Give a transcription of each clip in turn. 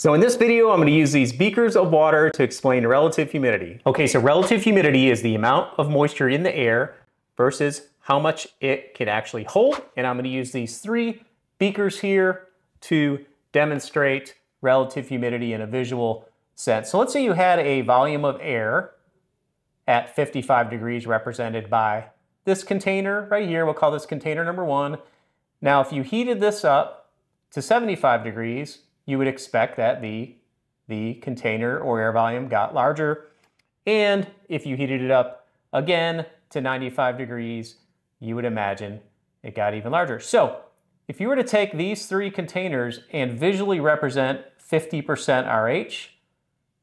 So in this video, I'm going to use these beakers of water to explain relative humidity. Okay, so relative humidity is the amount of moisture in the air versus how much it can actually hold. And I'm going to use these three beakers here to demonstrate relative humidity in a visual sense. So let's say you had a volume of air at 55 degrees represented by this container right here. We'll call this container number one. Now, if you heated this up to 75 degrees, you would expect that the, the container or air volume got larger. And if you heated it up again to 95 degrees, you would imagine it got even larger. So if you were to take these three containers and visually represent 50% RH,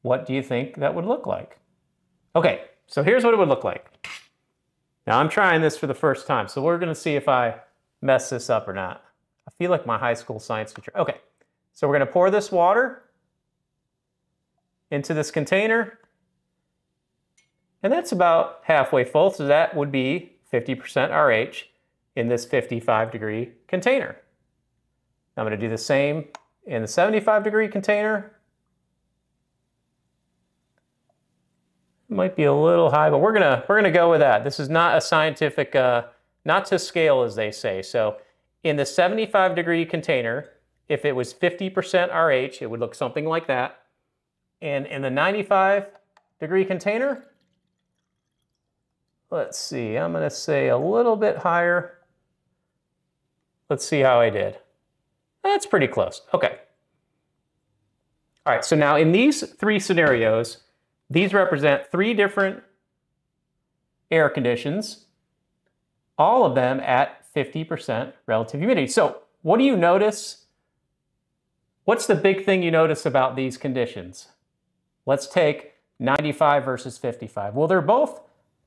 what do you think that would look like? Okay, so here's what it would look like. Now I'm trying this for the first time, so we're gonna see if I mess this up or not. I feel like my high school science teacher. Okay, so we're going to pour this water into this container. And that's about halfway full, so that would be 50% RH in this 55 degree container. I'm going to do the same in the 75 degree container. It might be a little high, but we're gonna we're gonna go with that. This is not a scientific, uh, not to scale as they say. So in the 75 degree container, if it was 50% RH, it would look something like that. And in the 95 degree container, let's see, I'm gonna say a little bit higher. Let's see how I did. That's pretty close, okay. All right, so now in these three scenarios, these represent three different air conditions, all of them at 50% relative humidity. So what do you notice What's the big thing you notice about these conditions? Let's take 95 versus 55. Well, they're both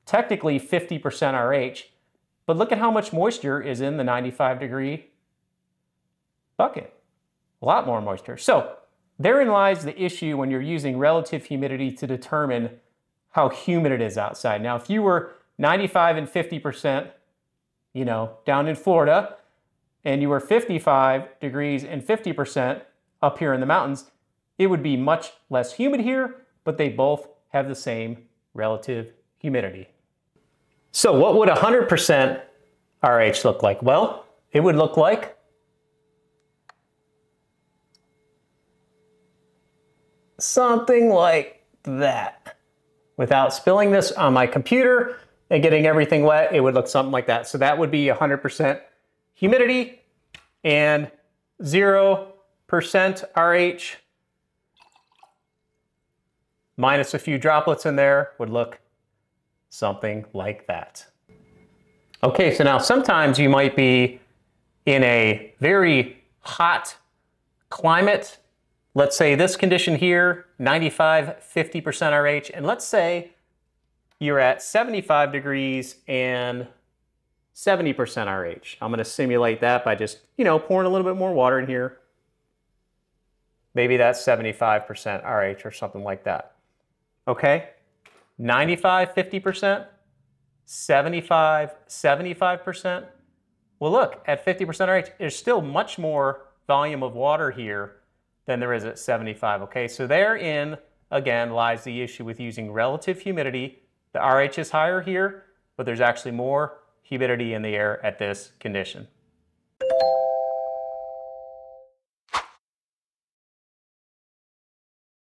technically 50% RH, but look at how much moisture is in the 95 degree bucket. A lot more moisture. So therein lies the issue when you're using relative humidity to determine how humid it is outside. Now, if you were 95 and 50%, you know, down in Florida, and you were 55 degrees and 50%, up here in the mountains, it would be much less humid here, but they both have the same relative humidity. So what would 100% RH look like? Well, it would look like something like that. Without spilling this on my computer and getting everything wet, it would look something like that. So that would be 100% humidity and zero percent RH minus a few droplets in there would look something like that. Okay, so now sometimes you might be in a very hot climate. Let's say this condition here, 95, 50% RH, and let's say you're at 75 degrees and 70% RH. I'm gonna simulate that by just, you know, pouring a little bit more water in here. Maybe that's 75% RH or something like that. Okay? 95, 50%, 75, 75%. Well, look, at 50% RH, there's still much more volume of water here than there is at 75. Okay, so therein, again, lies the issue with using relative humidity. The RH is higher here, but there's actually more humidity in the air at this condition.